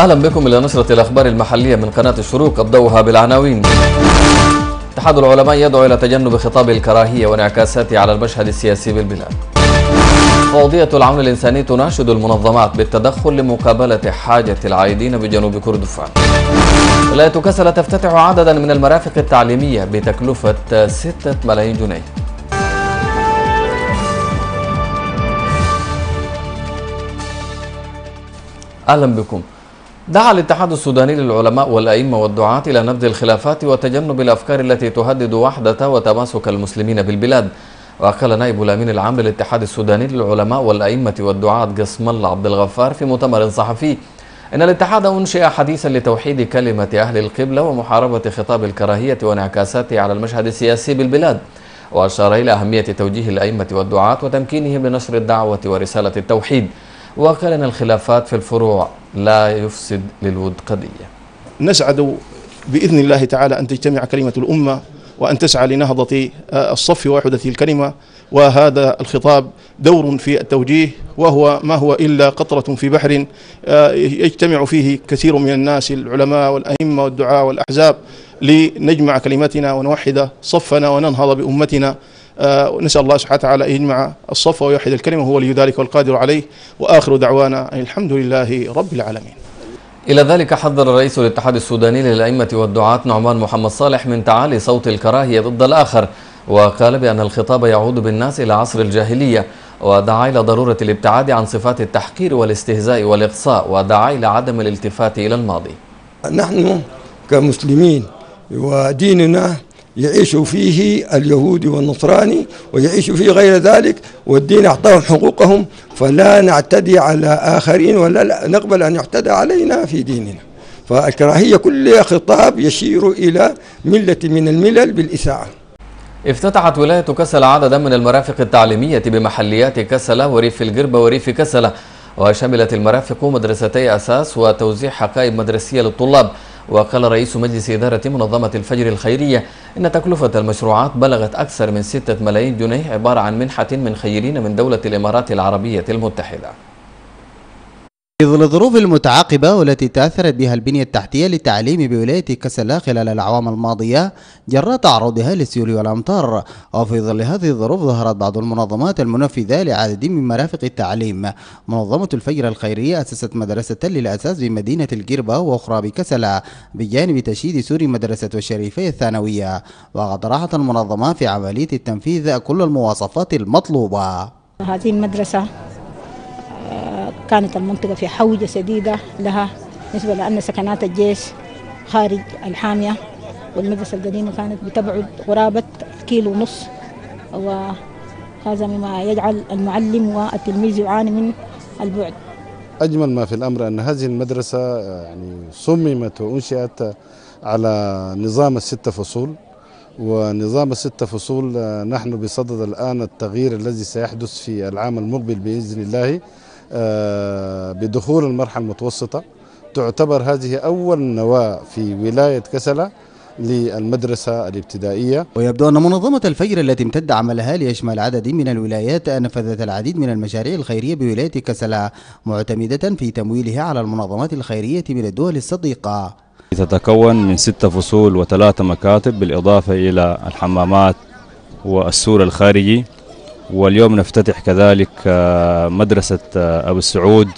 أهلا بكم إلى نشرة الأخبار المحلية من قناة الشروق أبدأها بالعناوين. اتحاد العلماء يدعو إلى تجنب خطاب الكراهية وانعكاساته على المشهد السياسي بالبلاد. ووضية العون الإنساني تناشد المنظمات بالتدخل لمقابلة حاجة العائدين بجنوب كردفان. ولاية كسلة تفتتح عددا من المرافق التعليمية بتكلفة 6 ملايين جنيه. أهلا بكم. دعا الاتحاد السوداني للعلماء والأئمة والدعاة إلى نبذ الخلافات وتجنب الأفكار التي تهدد وحدة وتماسك المسلمين بالبلاد. وقال نائب الأمين العام للاتحاد السوداني للعلماء والأئمة والدعاة قسم الله عبد الغفار في مؤتمر صحفي. إن الاتحاد أنشئ حديثا لتوحيد كلمة أهل القبلة ومحاربة خطاب الكراهية وانعكاساته على المشهد السياسي بالبلاد. وأشار إلى أهمية توجيه الأئمة والدعاة وتمكينهم لنشر الدعوة ورسالة التوحيد. وقال ان الخلافات في الفروع لا يفسد للود قضية. نسعد بإذن الله تعالى أن تجتمع كلمة الأمة وأن تسعى لنهضة الصف ووحده الكلمة وهذا الخطاب دور في التوجيه وهو ما هو إلا قطرة في بحر يجتمع فيه كثير من الناس العلماء والأئمة والدعاء والأحزاب لنجمع كلمتنا ونوحد صفنا وننهض بأمتنا ونسأل الله سبحانه وتعالى أن يجمع الصف ويوحد الكلمة هو ولي ذلك والقادر عليه وآخر دعوانا أن الحمد لله رب العالمين. إلى ذلك حذر رئيس الاتحاد السوداني للأئمة والدعاة نعمان محمد صالح من تعالي صوت الكراهية ضد الآخر وقال بأن الخطاب يعود بالناس إلى عصر الجاهلية ودعا إلى ضرورة الابتعاد عن صفات التحقير والاستهزاء والإقصاء ودعا إلى عدم الالتفات إلى الماضي. نحن كمسلمين وديننا يعيش فيه اليهودي والنصراني ويعيش فيه غير ذلك والدين أعطاهم حقوقهم فلا نعتدي على آخرين ولا نقبل أن يعتدى علينا في ديننا. فالكراهية كلها خطاب يشير إلى ملة من الملل بالإساءة. افتتحت ولاية كسلة عددا من المرافق التعليمية بمحليات كسلة وريف القربة وريف كسلة وشملت المرافق مدرستي أساس وتوزيع حقائب مدرسية للطلاب. وقال رئيس مجلس إدارة منظمة الفجر الخيرية إن تكلفة المشروعات بلغت أكثر من ستة ملايين جنيه عبارة عن منحة من خيرين من دولة الإمارات العربية المتحدة. في ظل الظروف المتعاقبة والتي تأثرت بها البنية التحتية للتعليم بولاية كسلا خلال الأعوام الماضية جراء تعرضها للسيول والأمطار. وفي ظل هذه الظروف ظهرت بعض المنظمات المنفذة لعدد من مرافق التعليم. منظمة الفجر الخيرية أسست مدرسة للأساس بمدينة القربة وأخرى بكسلا بجانب تشييد سور مدرسة الشريفية الثانوية. وقد راحت المنظمة في عملية التنفيذ كل المواصفات المطلوبة. هذه المدرسة كانت المنطقة في حوجة شديدة لها نسبة لأن سكنات الجيش خارج الحامية والمدرسة القديمة كانت بتبعد قرابة كيلو ونص. وهذا مما يجعل المعلم والتلميذ يعاني من البعد. أجمل ما في الأمر أن هذه المدرسة يعني صممت وأنشئت على نظام الستة فصول. ونظام الستة فصول نحن بصدد الآن التغيير الذي سيحدث في العام المقبل بإذن الله. بدخول المرحلة المتوسطة. تعتبر هذه أول نواة في ولاية كسلة للمدرسة الابتدائية. ويبدو أن منظمة الفجر التي امتد عملها ليشمل عدد من الولايات نفذت العديد من المشاريع الخيرية بولاية كسلة معتمدة في تمويلها على المنظمات الخيرية من الدول الصديقة. تتكون من ستة فصول وثلاثة مكاتب بالإضافة إلى الحمامات والسور الخارجي. واليوم نفتتح كذلك مدرسة أبو السعود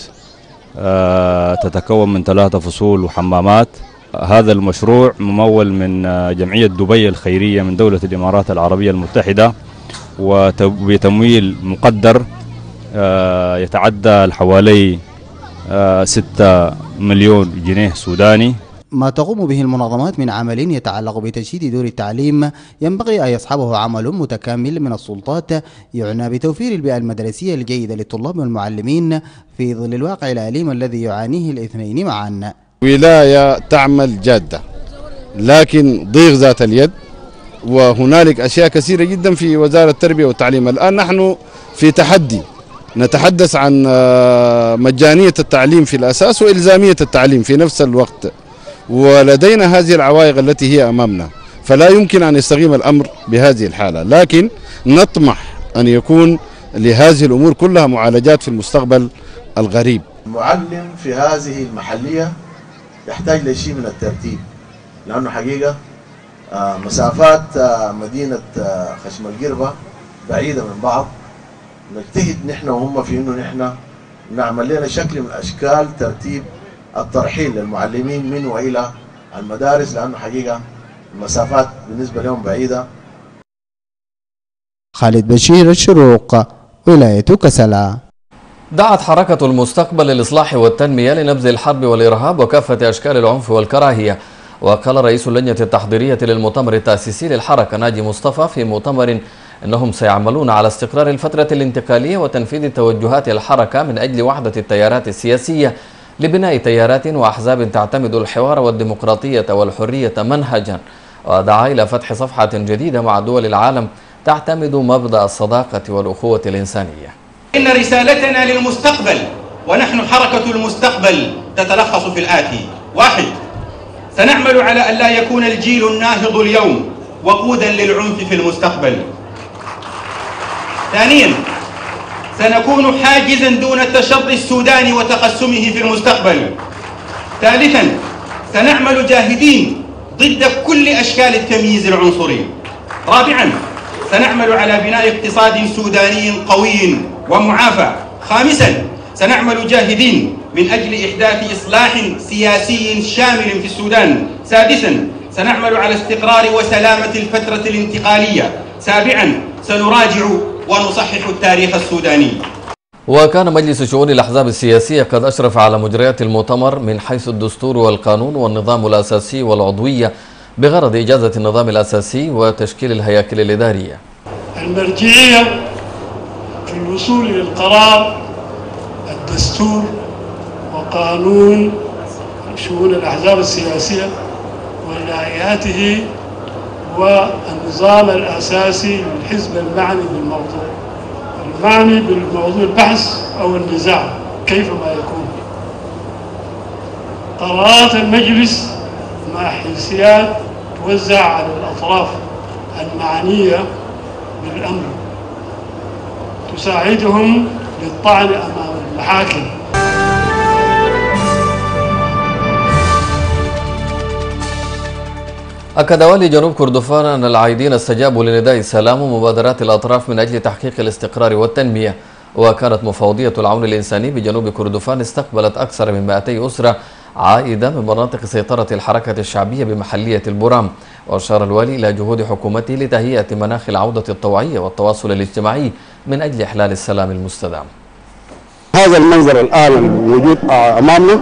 تتكون من ثلاثة فصول وحمامات. هذا المشروع ممول من جمعية دبي الخيرية من دولة الإمارات العربية المتحدة وبتمويل مقدر يتعدى حوالي 6 مليون جنيه سوداني. ما تقوم به المنظمات من عمل يتعلق بتجسيد دور التعليم. ينبغي أن يصحبه عمل متكامل من السلطات. يعنى بتوفير البيئة المدرسية الجيدة للطلاب والمعلمين في ظل الواقع الأليم الذي يعانيه الاثنين معا. ولاية تعمل جادة لكن ضيق ذات اليد وهنالك أشياء كثيرة جدا في وزارة التربية والتعليم. الآن نحن في تحدي نتحدث عن مجانية التعليم في الأساس وإلزامية التعليم في نفس الوقت. ولدينا هذه العوائق التي هي أمامنا فلا يمكن أن يستقيم الأمر بهذه الحالة. لكن نطمح أن يكون لهذه الأمور كلها معالجات في المستقبل الغريب. المعلم في هذه المحلية يحتاج لشيء من الترتيب لأنه حقيقة آه، مسافات آه، مدينة آه، خشم القربة بعيدة من بعض. نجتهد نحن وهم في إنه نحن نعمل لنا شكل من أشكال ترتيب الترحيل للمعلمين من وإلى المدارس لأنه حقيقة المسافات بالنسبة لهم بعيدة. خالد بشير الشروق ولاية كسلا. دعت حركة المستقبل للإصلاح والتنمية لنبذ الحرب والإرهاب وكافة أشكال العنف والكراهية. وقال رئيس اللجنة التحضيرية للمؤتمر التأسيسي للحركة ناجي مصطفى في مؤتمر أنهم سيعملون على استقرار الفترة الانتقالية وتنفيذ توجهات الحركة من أجل وحدة التيارات السياسية. لبناء تيارات وأحزاب تعتمد الحوار والديمقراطية والحرية منهجا. ودعا إلى فتح صفحة جديدة مع دول العالم تعتمد مبدأ الصداقة والأخوة الإنسانية. إن رسالتنا للمستقبل ونحن حركة المستقبل تتلخص في الآتي واحد سنعمل على أن لا يكون الجيل الناهض اليوم وقودا للعنف في المستقبل. ثانيا سنكون حاجزا دون تشظي السودان وتقسمه في المستقبل. ثالثا سنعمل جاهدين ضد كل أشكال التمييز العنصري. رابعا سنعمل على بناء اقتصاد سوداني قوي ومعافى. خامسا سنعمل جاهدين من أجل إحداث إصلاح سياسي شامل في السودان. سادسا سنعمل على استقرار وسلامة الفترة الانتقالية. سابعا سنراجع ونصحح التاريخ السوداني. وكان مجلس شؤون الأحزاب السياسية قد أشرف على مجريات المؤتمر من حيث الدستور والقانون والنظام الأساسي والعضوية بغرض إجازة النظام الأساسي وتشكيل الهياكل الإدارية. المرجعية في الوصول للقرار الدستور وقانون شؤون الأحزاب السياسية ولائحته والنظام الأساسي للحزب المعني بالموضوع المعني بالموضوع البحث أو النزاع كيفما يكون. قرارات المجلس مع حيثيات توزع على الأطراف المعنية بالأمر تساعدهم للطعن أمام المحاكم. أكد والي جنوب كردفان أن العايدين استجابوا لنداء السلام ومبادرات الأطراف من أجل تحقيق الاستقرار والتنمية. وكانت مفوضية العون الإنساني بجنوب كردفان استقبلت أكثر من 200 أسرة عائدة من مناطق سيطرة الحركة الشعبية بمحلية البرام. وأشار الوالي إلى جهود حكومته لتهيئة مناخ العودة الطوعية والتواصل الاجتماعي من أجل إحلال السلام المستدام. هذا المنظر الآن الموجود أمامنا.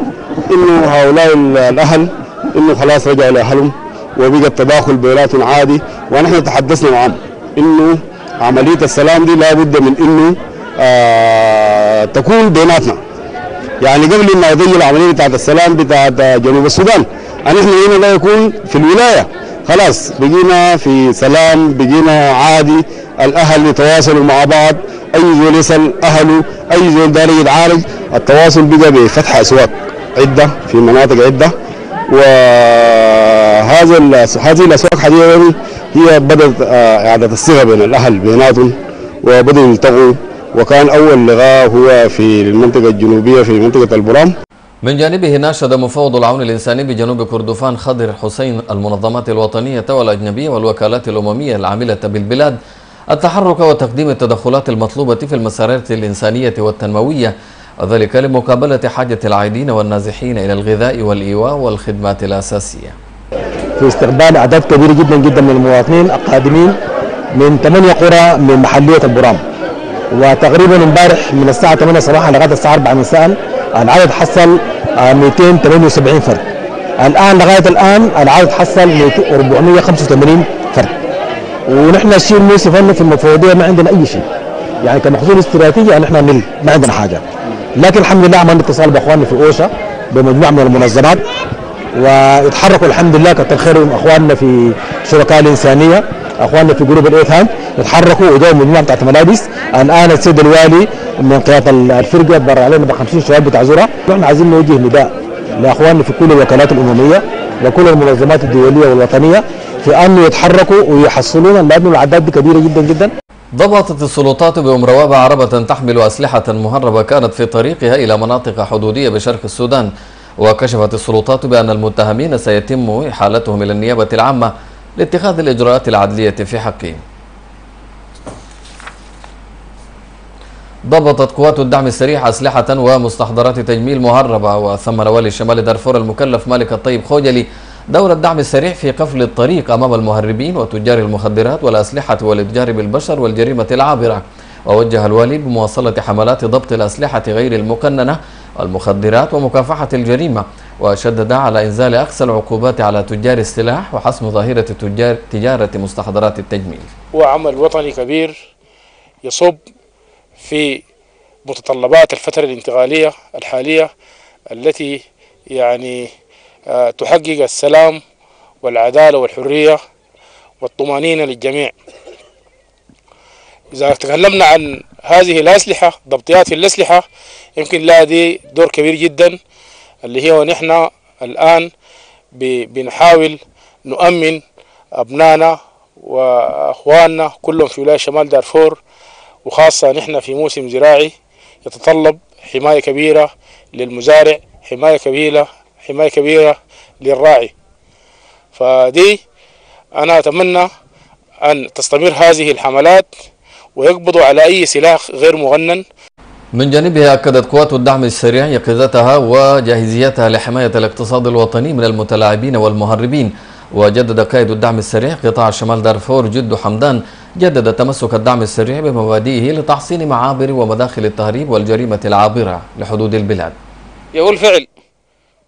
إنه هؤلاء الأهل إنه خلاص رجعوا لأهلهم. وبقى التداخل بيناتهم عادي ونحن تحدثنا معهم إنه عملية السلام دي لابد من إنه آه تكون بيناتنا. يعني قبل ما يضي العملية بتاعت السلام بتاعت جنوب السودان أن إحنا هنا لا يكون في الولاية. خلاص بقينا في سلام بقينا عادي الأهل يتواصلوا مع بعض أي زول يسأل أهله أي زول داري يتعالج التواصل بقى بفتح أسواق عدة في مناطق عدة وهذا هذه الأسواق حاليا هي بدأت إعادة الصلة بين الأهل بيناتهم وبدأوا يلتقوا. وكان أول لقاء هو في المنطقة الجنوبية في منطقة البرام. من جانبه ناشد مفوض العون الإنساني بجنوب كردفان خضر حسين المنظمات الوطنية والأجنبية والوكالات الأممية العاملة بالبلاد. التحرك وتقديم التدخلات المطلوبة في المسارات الإنسانية والتنموية وذلك لمقابلة حاجة العائدين والنازحين إلى الغذاء والإيواء والخدمات الأساسية. في استقبال أعداد كبيرة جدا جدا من المواطنين القادمين من ثمانية قرى من محلية البرام. وتقريبا امبارح من الساعة 8 صباحا لغاية الساعة 4 مساء العدد حصل 278 فرد. الآن لغاية الآن العدد حصل 485 فرد. ونحن الشيء المؤسف انه في المفوضية ما عندنا أي شيء. يعني كمحصول استراتيجي نحن نل ما عندنا حاجة. لكن الحمد لله عملنا اتصال بإخواننا في أوشا بمجموعة من المنظمات. ويتحركوا الحمد لله كتر خيرهم أخواننا في الشركاء الإنسانية أخواننا في جروب الايثام يتحركوا وجاوا مجموعه بتاعت ملابس الان السيد الوالي من قيادة الفرقة برا علينا ب 50 شباب بتاع زرع. نحن عايزين نوجه نداء لأخواننا في كل الوكالات الأممية وكل المنظمات الدولية والوطنية في أن يتحركوا ويحصلون لأن الأعداد دي كبيرة جدا جدا. ضبطت السلطات بأم روابة عربة تحمل أسلحة مهربة كانت في طريقها إلى مناطق حدودية بشرق السودان. وكشفت السلطات بأن المتهمين سيتم إحالتهم إلى النيابة العامة لاتخاذ الإجراءات العدلية في حقهم. ضبطت قوات الدعم السريع أسلحة ومستحضرات تجميل مهربة وثمن والي شمال دارفور المكلف مالك الطيب خوجلي دور الدعم السريع في قفل الطريق أمام المهربين وتجار المخدرات والأسلحة والإتجار بالبشر والجريمة العابرة. ووجه الوالي بمواصلة حملات ضبط الأسلحة غير المقننة والمخدرات ومكافحة الجريمة وشدد على إنزال أقصى العقوبات على تجار السلاح وحسم ظاهرة تجار تجارة مستحضرات التجميل. هو عمل وطني كبير يصب في متطلبات الفترة الانتقالية الحالية التي يعني آه، تحقق السلام والعدالة والحرية والطمأنينة للجميع. إذا تكلمنا عن هذه الأسلحة ضبطيات الأسلحة يمكن لها دي دور كبير جدا اللي هي ونحن الآن بنحاول نؤمن أبنائنا وأخواننا كلهم في ولاية شمال دارفور وخاصة نحن في موسم زراعي يتطلب حماية كبيرة للمزارع حماية كبيرة حماية كبيرة للراعي. فدي أنا أتمنى أن تستمر هذه الحملات ويقبضوا على أي سلاح غير مغنن. من جانبها أكدت قوات الدعم السريع يقظتها وجاهزيتها لحماية الاقتصاد الوطني من المتلاعبين والمهربين. وجدد قائد الدعم السريع قطاع شمال دارفور جد حمدان جدد تمسك الدعم السريع بمبادئه لتحصين معابر ومداخل التهريب والجريمة العابرة لحدود البلاد. يقول فعل.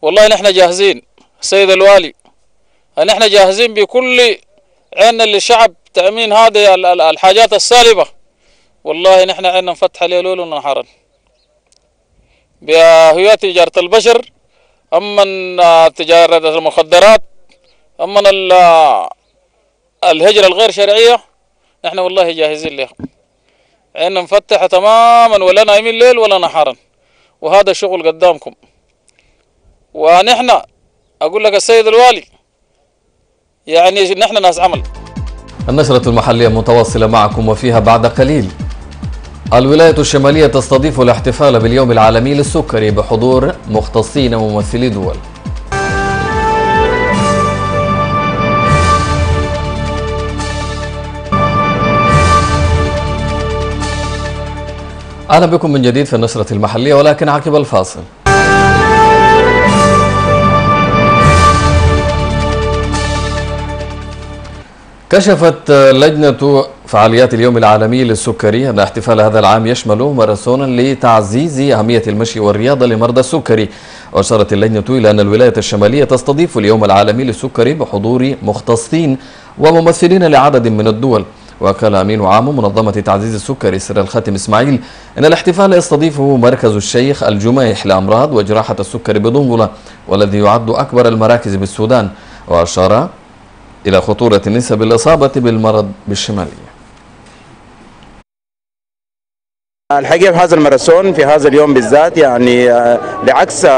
والله نحن جاهزين. السيد الوالي نحن جاهزين بكل عين للشعب تأمين هذه ال- ال- الحاجات السالبة. والله نحن عنا نفتح ليل ونهارا بهي تجارة البشر أما تجارة المخدرات أما ال- الهجرة الغير شرعية نحن والله جاهزين لها. عنا مفتحة تماما ولا نايمين ليل ولا نهارا. وهذا الشغل قدامكم. ونحن أقول لك السيد الوالي يعني نحن ناس عمل. النشرة المحلية متواصلة معكم وفيها بعد قليل. الولاية الشمالية تستضيف الاحتفال باليوم العالمي للسكري بحضور مختصين وممثلي دول. أهلا بكم من جديد في النشرة المحلية ولكن عقب الفاصل. كشفت لجنة فعاليات اليوم العالمي للسكري أن احتفال هذا العام يشمل ماراثونا لتعزيز أهمية المشي والرياضة لمرضى السكري. وأشارت اللجنة إلى أن الولاية الشمالية تستضيف اليوم العالمي للسكري بحضور مختصين وممثلين لعدد من الدول. وقال أمين عام منظمة تعزيز السكري سر الخاتم إسماعيل أن الاحتفال يستضيفه مركز الشيخ الجميح لأمراض وجراحة السكري بضنبلة والذي يعد أكبر المراكز بالسودان. وأشار إلى خطورة نسب الإصابة بالمرض بالشمالية. الحقيقة في هذا الماراثون في هذا اليوم بالذات يعني آه، لعكس آه،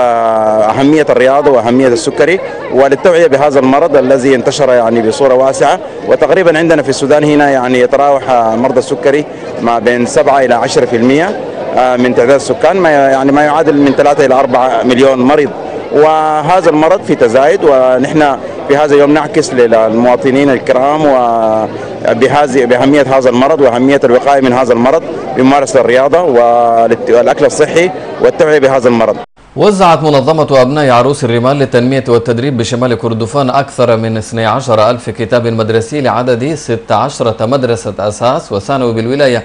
أهمية الرياضة وأهمية السكري وللتوعية بهذا المرض الذي انتشر يعني بصورة واسعة. وتقريبا عندنا في السودان هنا يعني يتراوح آه، مرضى السكري ما بين 7 إلى 10% آه، من تعداد السكان. ما يعني ما يعادل من 3 إلى 4 مليون مريض. وهذا المرض في تزايد ونحن في هذا اليوم نعكس للمواطنين الكرام وبهذه بأهمية هذا المرض وأهمية الوقاية من هذا المرض بممارسة الرياضة والأكل الصحي والتوعية بهذا المرض. وزعت منظمة أبناء عروس الرمال للتنمية والتدريب بشمال كردفان أكثر من 12 ألف كتاب مدرسي لعدد 16 مدرسة أساس وثانوي بالولاية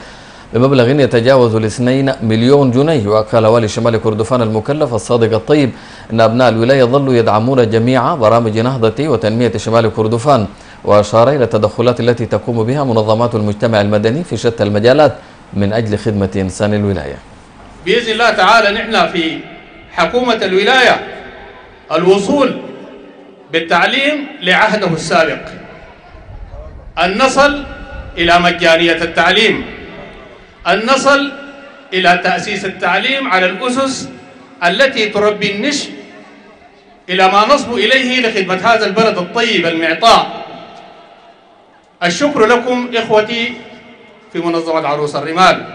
بمبلغ يتجاوز الاثنين مليون جنيه. وقال والي شمال كردفان المكلف الصادق الطيب أن أبناء الولاية ظلوا يدعمون جميع برامج نهضة وتنمية شمال كردفان وأشار إلى التدخلات التي تقوم بها منظمات المجتمع المدني في شتى المجالات من أجل خدمة إنسان الولاية. بإذن الله تعالى نحن في حكومة الولاية الوصول بالتعليم لعهده السابق. أن نصل إلى مجانية التعليم. أن نصل إلى تأسيس التعليم على الأسس التي تربي النشء إلى ما نصبو إليه لخدمة هذا البلد الطيب المعطاء. الشكر لكم إخوتي في منظمة عروس الرمال.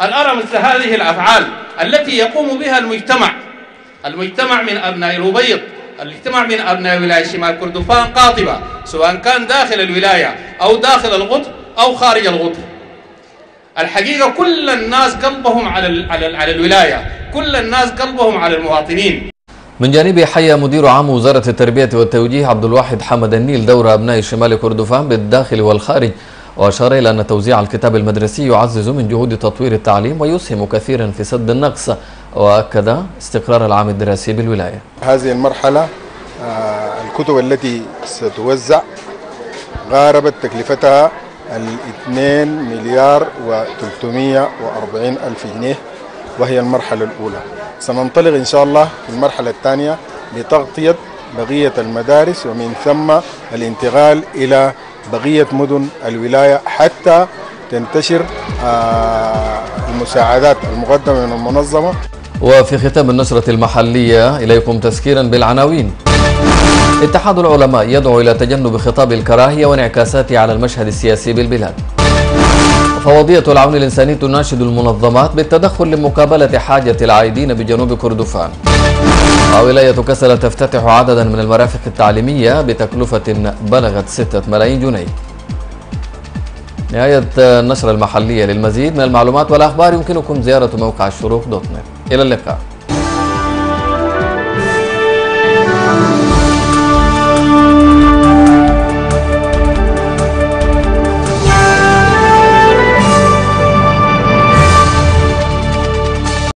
أن أرى مثل هذه الأفعال التي يقوم بها المجتمع المجتمع من أبناء الأبيض الاجتماع من أبناء ولاية شمال كردفان قاطبة سواء كان داخل الولاية أو داخل القطر أو خارج القطر الحقيقة كل الناس قلبهم على ال على, ال على الولاية. كل الناس قلبهم على المواطنين. من جانبه حيا مدير عام وزارة التربية والتوجيه عبد الواحد حمد النيل دور أبناء شمال كردفان بالداخل والخارج وأشار إلى أن توزيع الكتاب المدرسي يعزز من جهود تطوير التعليم ويسهم كثيرا في سد النقص وأكد استقرار العام الدراسي بالولاية. هذه المرحلة آه، الكتب التي ستوزع غاربت تكلفتها الاثنين مليار و340 ألف جنيه وهي المرحلة الأولى. سننطلق إن شاء الله في المرحلة الثانية لتغطية بقية المدارس ومن ثم الانتقال إلى بقية مدن الولاية حتى تنتشر آه، المساعدات المقدمة من المنظمة. وفي ختام النشرة المحلية إليكم تذكيرا بالعناوين. اتحاد العلماء يدعو إلى تجنب خطاب الكراهية وانعكاساته على المشهد السياسي بالبلاد. فوضية العون الإنساني تناشد المنظمات بالتدخل لمقابلة حاجة العائدين بجنوب كردفان. ولاية كسل تفتتح عددا من المرافق التعليمية بتكلفة بلغت 6 ملايين جنيه. نهاية النشرة المحلية للمزيد من المعلومات والأخبار يمكنكم زيارة موقع الشروق دوت نت إلى اللقاء.